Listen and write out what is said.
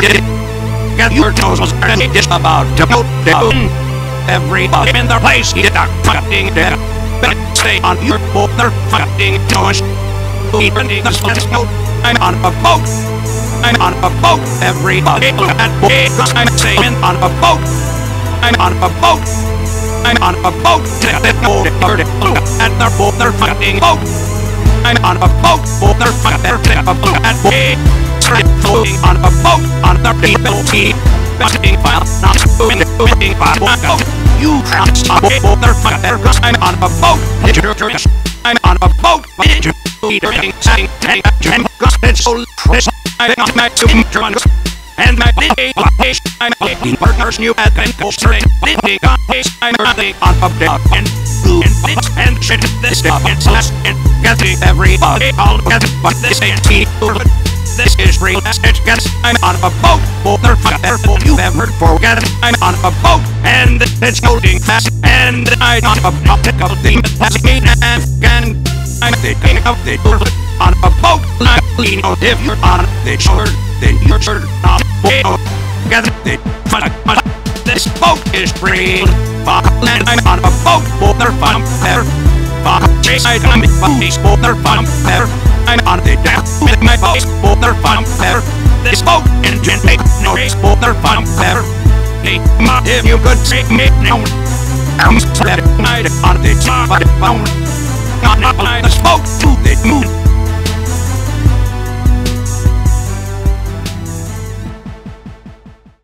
shit. Get your toes ready just about to go down. Everybody in their place, get that fucking dead. But stay on your motherfucking toes. Even the slightest note, I'm on a boat. I'm on a boat. Everybody look at me, cause I'm saying on a boat. I'm on a boat. I'm on a boat. Let it know it, heard it, look at their boat, their fucking boat. I'm on a boat, boat, their fucking, their look at me. Straight floating on a boat, on the ability. Busting file, not doing file, go. You can't stop it, their fucking, I'm on a boat. I'm on a boat, eating, saying, tank, jam, cause it's so fresh. I'm on my two drums. And my big fish, I'm making partners new at and postering. Living on I'm running on a dog and blue and bits and shit. This stuff is less and getting everybody all together. But this ain't me. Real guys. I'm on a boat. Motherfucker, you ever forget? I'm on a boat and it's holding fast. And I'm on a optical thing that's me and again. I'm thinking of the world on a boat. Like, you know, if you're on the shore, then you're sure not boat. Gather the this boat is real. Fuck, and I'm on a boat. Mother fun there. Fuck, chase I am with bodies. This boat engine make noise. Mother fun there. Hey, ma, if you could take me now. I'm sad night on the the phone. Not like the smoke to the moon.